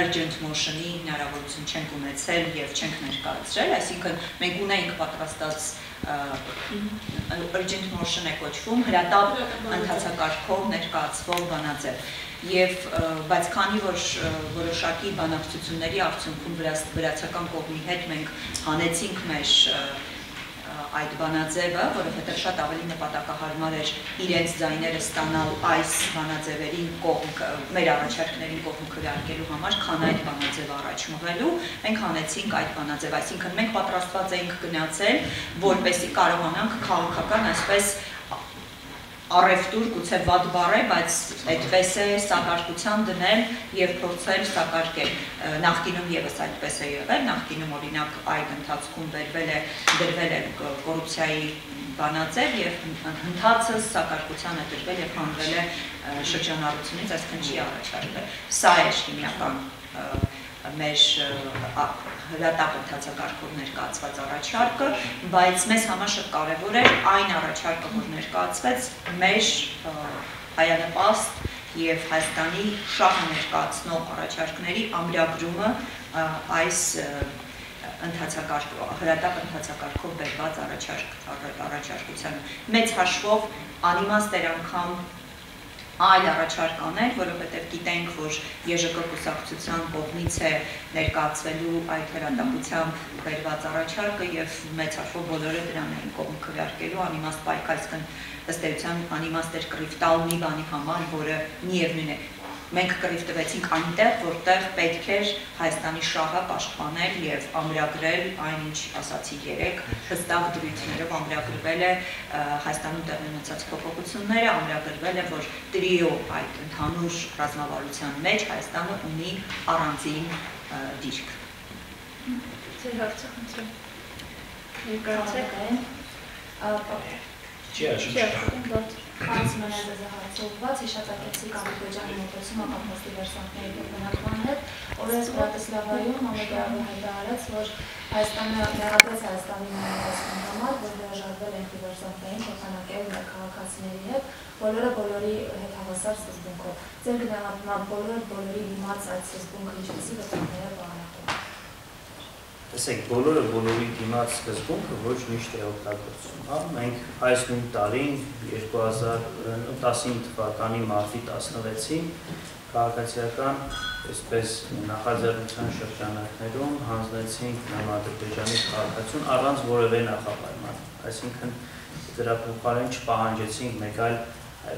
urgent motion-ի հնարավորություն չենք ունեցել եւ չենք ներկայացրել, այսինքն մենք ունեինք պատրաստած urgent motion է կոչվում հրատապ ընթացակարգով ներկայացվող բանաձև եւ բայց քանի որ որոշակի բանակցությունների արդյունքում վրացական կողմի հետ մենք հանեցինք մեր այդ բանաձևը, որովհետև շատ ավելի նպատակահարմար էր իրենց ձայները ստանալ այս բանաձևերին կողմ մեր առաջարկներին կողմ քվեարկելու համար, քան այդ բանաձևը առաջ մղելու, մենք հանեցինք այդ բանաձև, այսինքն մենք պատրաստված էինք գնացել, որպեսի կարողանանք քաղաքական այսպես առևտուր գուցե վատ բառ է, բայց այդպես է սակարկության դնել եւ փորձել սակարկել։ Նախկինում եւս այդպես է եղել, նախկինում օրինակ այդ ընթացքում վերվել է դրվել է կոռուպցիայի բանաձև եւ ընթացը սակարկության է դրվել եւ հանվել է շրջանառությունից, այսինքն չի առաջարկվել։ Սա է հիմնական մեր հրատապ ընթացակարգով ներկայացված առաջարկը, բայց մեզ համար շատ կարևոր էր այն առաջարկը, որ ներկայացվեց մեր հայանպաստ եւ Հայաստանի շահը ներկայացնող առաջարկների ամրագրումը այս ընթացակարգ հրատապ ընթացակարգով բերված առաջարկ առաջարկության մեծ հաշվով անիմաստ էր անգամ այլ առաջարկ անել, որովհետև գիտենք, որ ԵԺԿ կուսակցության կողմից է ներկայացվելու այդ հրատապությամբ բերված առաջարկը եւ մեծ հաշվով բոլորը դրան էին կողմ քվեարկելու անիմաստ պայքար, այսինքն ըստ էության անիմաստ էր կռիվ տալ մի բանի համար, որը միևնույն է մենք կռիվ տվեցինք այնտեղ, որտեղ պետք էր Հայաստանի շահը պաշտպանել եւ ամրագրել այն, ինչ ասացի երեք, հստակ դրույթներով. Ամրագրվել է Հայաստանում տեղի ունեցած փոփոխությունները, ամրագրվել է, որ տրիո այդ ընդհանուր ռազմավարության մեջ Հայաստանը ունի առանձին դիրք։ Ձեր հարցը խնդրեմ։ Ներկայացեք։ Չի աշխատում։ Հանց մնացած հարցովված հիշատակեցի Կամիկոջյանի մոտեցումը պատմաստի վերսանքների բնակման հետ, օրես Բրատիսլավայում ամեգարը հայտարարեց, որ Հայաստանը ներառվեց Հայաստանի ներկայացման համար, որ հրաժարվել են դիվերսանտային փոխանակել մեր քաղաքացիների հետ, բոլորը բոլորի հետ հավասար սկզբունքով։ Ձեր գնահատմամբ բոլորը բոլորի դիմաց այդ սկզբունքը ինչպեսի վտանգները բանակում տեսեք, բոլորը բոլորի դիմաց սկզբունքը ոչ միշտ է օգտագործում, հա։ Մենք այս նույն տարին 2019 թվականի մարտի 16-ին քաղաքացիական այսպես նախաձեռնության շրջանակներում հանձնեցինք Նամադրբեջանի քաղաքացիություն առանց որևէ նախապայման։ Այսինքն դրա փոխարեն չպահանջեցինք մեկ այլ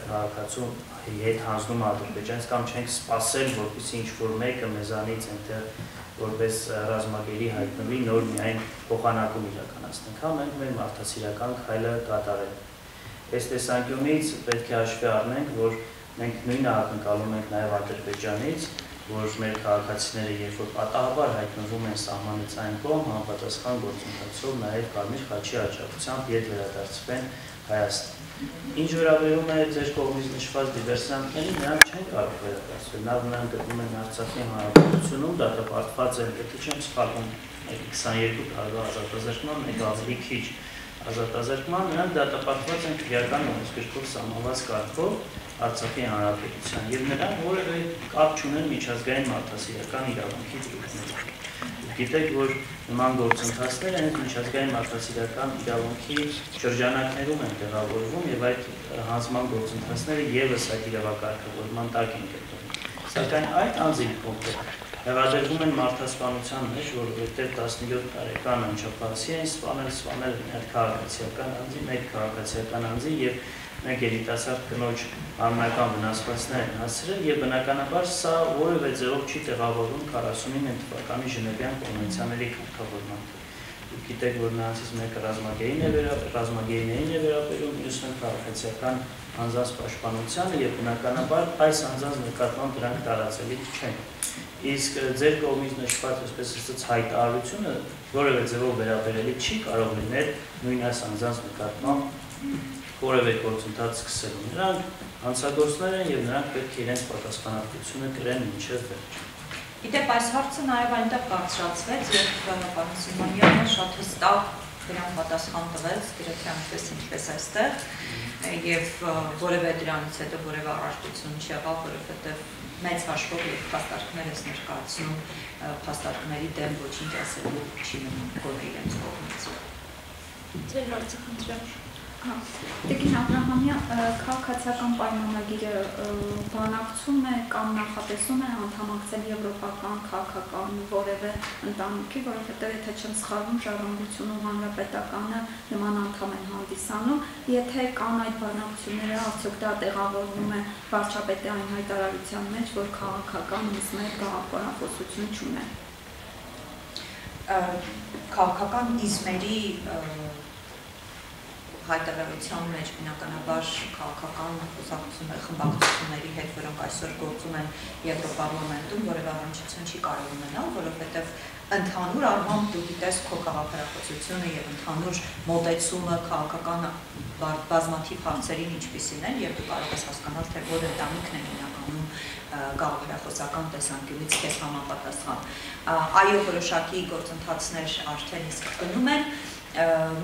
քաղաքացու հետ հանձնում Ադրբեջանից կամ չենք սпасել, որպեսզի ինչ որ մեկը մեզանից այնտեղ որպես ռազմագերի հայտնվի նոր միայն փոխանակում իրականացնենք, հա մենք մեր մարդասիրական քայլը կատարել։ Այս տեսանկյունից պետք է հաշվի առնենք, որ մենք նույնը ակնկալում ենք նաև Ադրբեջանից, որ մեր քաղաքացիները երբ որ պատահաբար հայտնվում են սահմանից այն կողմ, համապատասխան գործընթացով նաև Կարմիր խաչի աջակցությամբ ետ վերադարձվեն Հայաստան։ Ինչ վերաբերում է ձեր կողմից նշված դիվերսանտներին, նրանք չեն կարող վերադարձվել։ Նա նրանք գտնում են Արցախի հանրապետությունում, դատապարտված են, եթե չեմ սխալվում, 22 տարվա ազատազրկման, մեկ ավելի քիչ ազատազրկման, նրանք դատապարտված են քրեական օրենսգրքով սահմանված կարգով Արցախի հանրապետության եւ նրանք որևէ կապ չունեն միջազգային մարդասիրական իրավունքի դրույթների Գիտեք, որ նման գործընթացները հենց միջազգային մարդասիրական իրավունքի շրջանակներում են տեղավորվում եւ այդ հանձնման գործընթացները եւս այդ իրավակարգավորման տակ են գտնվում։ Սակայն այդ անձին կոնկրետ հեղադրվում են մարդասպանության մեջ, որովհետև 17 տարեկան անչափահասի են սպանել, սպանել մի հատ քաղաքացիական անձի, մեկ քաղաքացիական անձի եւ մենք երիտասարդ կնոջ անմայական վնասվածքներ են հասցրել եւ բնականաբար սա որևէ ձևով չի տեղավորվում 49 թվականի Ժնևյան կոնվենցիաների կարգավորման։ Դուք գիտեք, որ նրանցից մեկը ռազմագերին է ռազմագերիներին է վերաբերում, մյուսն քաղաքացիական անձանց պաշտպանությանը եւ բնականաբար այս անձանց նկատմամբ դրանք տարածելի չեն։ Իսկ ձեր կողմից նշված այսպես ասած հայտարարությունը որևէ ձևով վերաբերելի չի կարող լինել նույն այս անձանց նկատմամբ որևէ գործընթաց սկսելու։ Նրանք հանցագործներ են եւ նրանք պետք է իրենց պատասխանատվությունը կրեն մինչև վերջ։ Գիտեք, այս հարցը նաև այնտեղ բարձրացվեց եւ պարոն Սիմոնյանը շատ հստակ դրան պատասխան տվեց, գրեթե այնպես ինչպես այստեղ եւ որևէ դրանից հետո որևէ առարկություն չեղավ, որովհետեւ մեծ հաշվով եւ փաստարկներ ես ներկայացնում փաստարկների դեմ ոչինչ ասելու չի մնում գոնե իրենց կողմից։ Ձեր հարցը խնդրեմ։ Տիկին Աբրահամյան քաղաքացիական պայմանագիրը բանակցում է կամ նախատեսում է անդամակցել եվրոպական քաղաքական որևէ ընտանիքի, որովհետև եթե չեմ սխալվում, Ժառանգությունը ու Հանրապետականը նման անդամ են հանդիսանում, եթե կան այդ բանակցությունները, արդյոք դա տեղավորվում է վարչապետի այն հայտարարության մեջ, որ քաղաքական ըստ մեկ գաղափարախոսություն չունեն։ Քաղաքական իզմերի հայտարարության մեջ բնականաբար քաղաքական կուսակցությունների խմբակցությունների հետ, որոնք այսօր գործում են Եվրոպարլամենտում, որևէ առնչություն չի կարող ունենալ, որովհետև ընդհանուր առմամբ դու գիտես քո քաղաքականությունը եւ ընդհանուր մոտեցումը քաղաքական բազմաթիվ հարցերին ինչպիսին են եւ դու կարող ես հասկանալ թե որ ընտանիքն է հիմնականում գաղափարախոսական տեսանկյունից քեզ համապատասխան։ Այո, որոշակի գործընթացներ արդեն իսկ գնում են,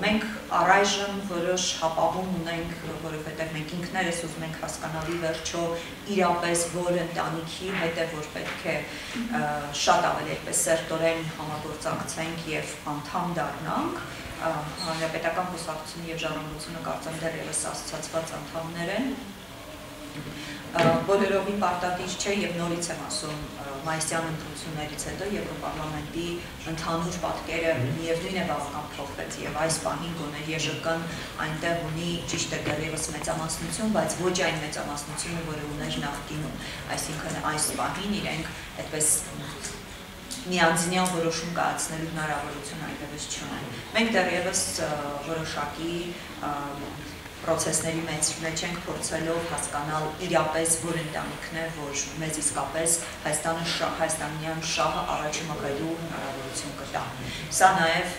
մենք առայժմ որոշ հապաղում ունենք, որովհետև մենք ինքներս ուզում ենք հասկանալի վերջո իրապես որ ընտանիքի հետ է որ պետք է շատ ավելի այդպես սերտորեն համագործակցենք եւ անդամ դառնանք հանրապետական կուսակցությունը եւ ժառանգությունը կարծեմ դեռևս ասոցիացված անդամներ են բոլորովին պարտադիր չէ եւ նորից եմ ասում մայիսյան ընտրություններից հետո Եվրոպարլամենտի ընդհանուր պատկերը միևնույն է բավական փոխվեց եւ այս պահին գոնե ԵԺԿ-ն այնտեղ ունի ճիշտ է դեռևս մեծամասնություն, բայց ոչ այն մեծամասնությունը, որը ուներ նախկինում։ Այսինքն այս պահին իրենք այդպես միանձնյա որոշում կայացնելու հնարավորություն այդպես չունեն։ Մենք դեռևս որոշակի process-ների մեջ մեջ ենք փորձելով հասկանալ իրապես որ ընտանիքն է, որ մեզ իսկապես Հայաստանը շահ, հայաստանյան շահը առաջի մղելու հնարավորություն կտա։ Սա նաև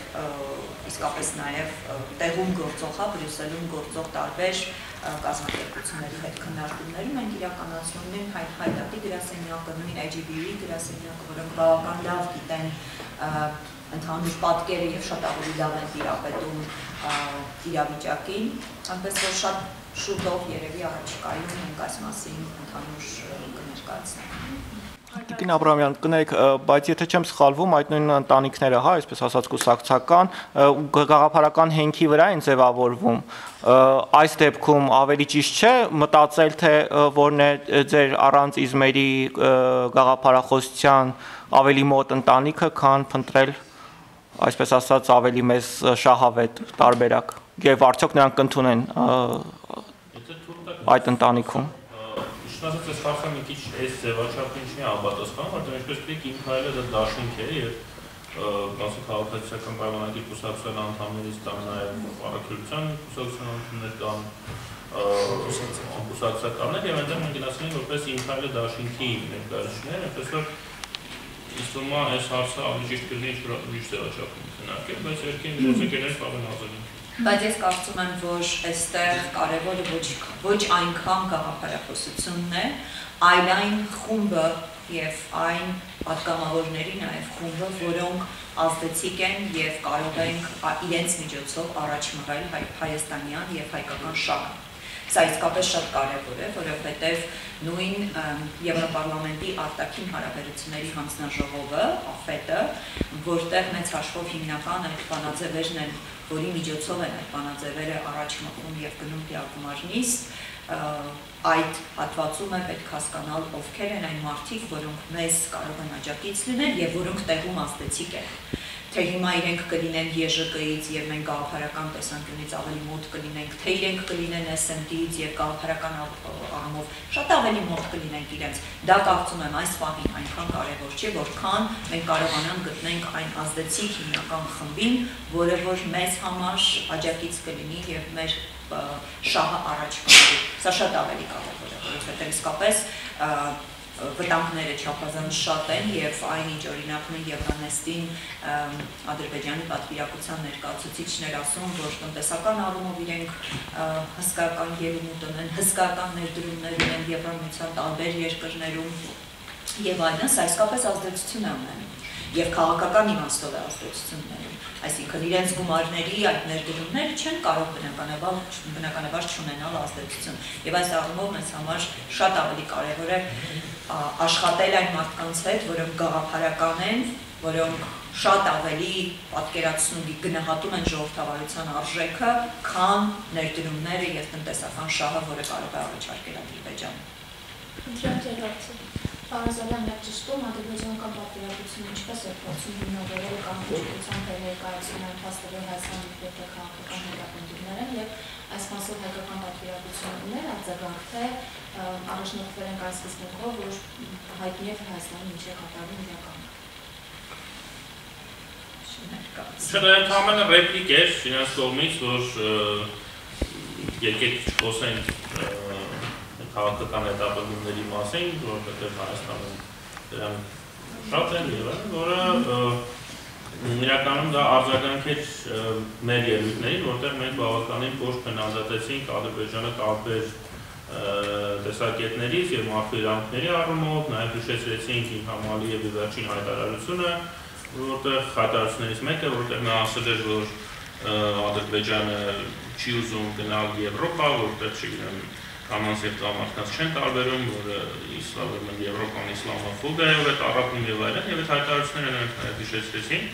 իսկապես նաև տեղում գործող, Բրյուսելում գործող տարբեր կազմակերպությունների հետ քննարկումներում ենք իրականացնում են հայ հայտարարի գրասենյակը, նույն AGB-ի գրասենյակը, որոնք բավական լավ գիտեն ընդհանուր պատկերը եւ շատ ավելի լավ են տիրապետում իրավիճակին, այնպես որ շատ շուտով երևի առաջիկայում մենք այս մասին ընդհանուր կներկայացնենք։ Տիկին Աբրամյան, կներեք, բայց եթե չեմ սխալվում, այդ նույն ընտանիքները, հա, այսպես ասած կուսակցական գաղափարական հենքի վրա են ձևավորվում։ Այս դեպքում ավելի ճիշտ չէ մտածել, թե որն է ձեր առանց իզմերի գաղափարախոսության ավելի մոտ ընտանիքը, քան փնտրել այսպես ասած ավելի մեծ շահավետ տարբերակ եւ արդյոք նրանք կընդունեն այդ ընտանիքում Շնորհակալ ես հարցը մի քիչ այս ձևաչափին չի համապատասխանում, որտեղ ինչպես դուք իմ հայելը դա դաշինք է եւ բացի քաղաքացիական պայմանագիր կուսակցության անդամներից կան նաեւ առաքելության կուսակցության անդամներ կան կուսակցականներ եւ այնտեղ մենք գնացել ենք որպես իմ հայելը դաշինքի ներկայացուցիչներ, այնպես որ Իստում է այս հարցը ավելի ճիշտ կլինի ինչ-որ ուրիշ ձևաչափում քննարկել, բայց երկին գործընկերներ կարող ազատ են։ Բայց ես կարծում եմ, որ այստեղ կարևորը ոչ ոչ այնքան գաղափարախոսությունն է, այլ այն խումբը եւ այն պատգամավորների նաեւ խումբը, որոնք ազդեցիկ են եւ կարող են իրենց միջոցով առաջ մղել հայաստանյան եւ հայկական շահը։ Սա իսկապես շատ կարևոր է, որովհետև նույն Եվրոպարլամենտի արտաքին հարաբերությունների հանձնաժողովը, ԱՖԵՏ-ը, որտեղ մեծ հաշվով հիմնական այդ բանաձևերն են, որի միջոցով են այդ բանաձևերը առաջ մղում եւ գնում դիակումարնիստ, այդ հատվածում է պետք հասկանալ ովքեր են այն մարդիկ, որոնք մեզ կարող են աջակից լինել եւ որոնք տեղում ազդեցիկ են թե հիմա իրենք կլինեն ԵԺԿ-ից եւ մենք գաղափարական տեսանկյունից ավելի մոտ կլինենք, թե իրենք կլինեն SND-ից եւ գաղափարական առումով շատ ավելի մոտ կլինենք իրենց։ Դա կարծում եմ այս պահին այնքան կարեւոր չէ, որքան մենք կարողանանք գտնենք այն ազդեցիկ հիմնական խմբին, որը որ մեզ համար աջակից կլինի եւ մեր շահը առաջ կգնի։ Սա շատ ավելի կարեւոր է, որովհետեւ իսկապես վտանգները չափազանց շատ են եւ այն ինչ օրինակ մենք Եվրանեստին Ադրբեջանի պատվիրակության ներկայացուցիչներ ասում, որ տնտեսական առումով իրենք հսկական ելումուտ ունեն, հսկական ներդրումներ ունեն Եվրամիության տարբեր երկրներում եւ այլն, սա իսկապես ազդեցություն է ունենում եւ քաղաքական իմաստով է ազդեցություն ունենում։ այսինքն իրենց գումարների այդ ներդրումները չեն կարող բնականաբար բնականաբար չունենալ ազդեցություն։ Եվ այս առումով մեզ համար շատ ավելի կարևոր է աշխատել այն մարդկանց հետ, որոնք գաղափարական են, որոնք շատ ավելի պատկերացնում գնահատում են ժողովրդավարության արժեքը, քան ներդրումները եւ տնտեսական շահը, որը կարող է առաջարկել Ադրբեջանը։ ձեր հարցը։ Պարզալյան եք ճշտում ադրբեջանական պատվիրակությունը ինչպես է փորձում հիմնավորել կանոնիչության թե ներկայացնում այն փաստերի Հայաստանի պետք քաղաքական հետապնդումներն եւ այս մասով հայկական պատվիրակությունը ուներ արձագանք թե առաջնորդվել են այս սկզբունքով, որ հայտնի է Հայաստանի միջև կատարում իրական։ Չէ, դա ընդհանրապես ռեպլիկ էր իրենց կողմից, որ եկեք չխոսենք քաղաքական հետապնդումների մասին, որովհետև Հայաստանում դրան շատ են եւ այն, որը իրականում դա արձագանք էր մեր ելույթներին, որտեղ մենք բավականին փոշ քննադատեցինք Ադրբեջանը տարբեր տեսակետներից եւ մարդու իրավունքների առումով, նաեւ հիշեցրեցինք Իլհամ Ալիևի վերջին հայտարարությունը, որտեղ հայտարարություններից մեկը, որտեղ նա ասել էր, որ Ադրբեջանը չի ուզում գնալ Եվրոպա, որտեղ չգիտեմ կանանց եւ տղամարդկանց չեն տարբերում, որը իսլամը Եվրոպան իսլամոֆոբ է, առապում եւ այլն, եւ այդ հայտարարությունները նրանք նաեւ հիշեցրեցին։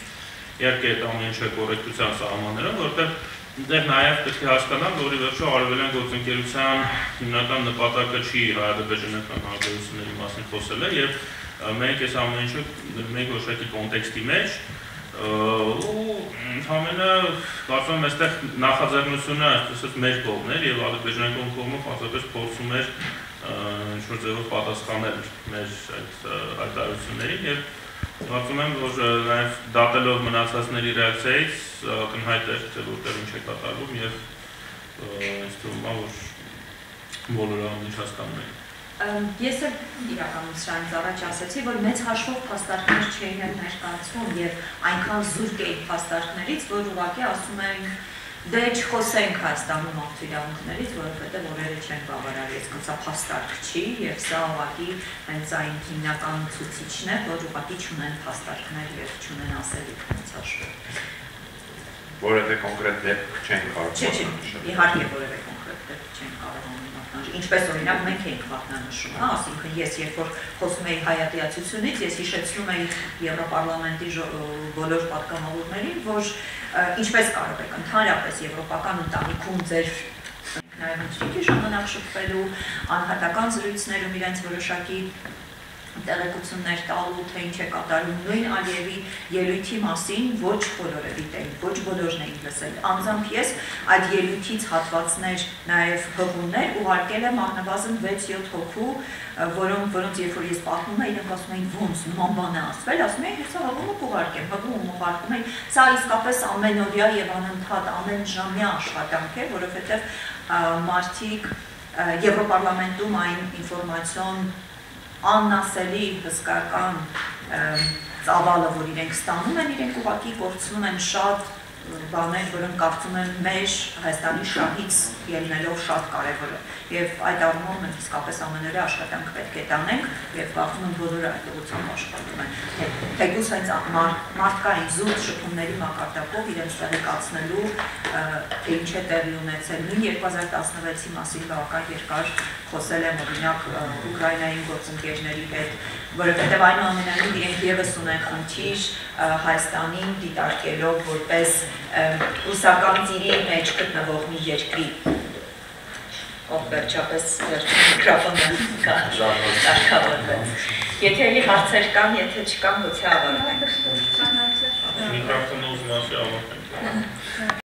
Իհարկե այդ ամեն ինչը կոռեկտության սահմաններում, որտեղ դեռ նաեւ պետք է հասկանալ, որ ի վերջո արևելյան գործընկերության հիմնական նպատակը չի հայ-ադրբեջանական հարաբերությունների մասին խոսելը եւ մենք այս ամեն ինչը մենք որոշակի կոնտեքստի մեջ ու համենը կարծում եմ այստեղ նախաձեռնությունը այսպես մեր կողմն էր եւ ադրբեջանական կողմը պարզապես փորձում էր ինչ որ ձևով պատասխանել մեր այդ հայտարարություններին եւ կարծում եմ որ նաեւ դատելով մնացածների ռեակցիայից ակնհայտ էր թե որտեղ ինչ է կատարվում եւ ինձ թվում է որ բոլորը ամեն ինչ հասկանում են Ես էլ իրականում սրանից առաջ ասացի, որ մեծ հաշվով փաստարկներ չէին էլ ներկայացվում եւ այնքան զուրկ էին փաստարկներից, որ ուղղակի ասում էին դե չխոսենք Հայաստանում աղթիրավունքներից, որովհետեւ օրերը չեն բավարար, ես սա փաստարկ չի եւ սա ուղղակի հենց այն հիմնական ցուցիչն է, որ ուղղակի չունեն փաստարկներ եւ չունեն ասելիք մեծ հաշվով որևէ կոնկրետ դեպք չեն կարող Չէ, չէ, իհարկե որևէ կոնկրետ դեպք չեն կարող ինչպես օրինակ մենք ենք մատնանշում, հա, ասինքն ես երբ որ խոսում էի հայատյացությունից, ես հիշեցնում էի Եվրոպարլամենտի բոլոր պատգամավորներին, որ ինչպես կարող եք ընդհանրապես եվրոպական ընտանիքում ձեր նաև ինչի ժամանակ շփվելու անհատական զրույցներում իրենց որոշակի տեղեկություններ տալու, թե ինչ է կատարում նույն Ալիևի ելույթի մասին ոչ բոլորը գիտեն, ոչ բոլորն էին լսել։ Անձամբ ես այդ ելույթից հատվածներ, նաև հղումներ ուղարկել եմ առնվազն 6-7 հոգու, որոնք որոնց երբ որ ես պատմում եմ, իրենք ասում էին ոնց նման բան է ասվել, ասում էին հեսա հղումը կուղարկեմ, հղումը ուղարկում են։ Սա իսկապես ամենօրյա եւ անընդհատ ամեն ժամյա աշխատանք է, որովհետեւ մարդիկ Եվրոպարլամենտում այն ինֆորմացիոն աննասելի հսկական ծավալը, որ իրենք ստանում են, իրենք ուղղակի կորցնում են շատ բաներ, որոնք կարծում եմ մեր Հայաստանի շահից ելնելով շատ կարևոր է։ Եվ այդ առումով մենք իսկապես ամենօրյա աշխատանք պետք է տանենք եւ կարծում եմ բոլորը այդ ուղղությամբ աշխատում են։ Թեկուզ հենց մարդկային զուտ շփումների մակարդակով իրենց տեղեկացնելու ինչ է տեղի ունեցել։ Նույն 2016-ի մասին բավական երկար խոսել եմ օրինակ Ուկրաինայի գործընկերների հետ, որովհետև այնուամենայնիվ իրենք եւս ունեն խնդիր Հայաստանին դիտարկելով որպես ռուսական ծիրի մեջ գտնվող մի երկրի ով վերջապես միկրոֆոնը կարգավորվեց։ Եթե էլի հարցեր կան, եթե չկան, գուցե ավարտենք։ Միկրոֆոնը ուզում ասի ավարտենք։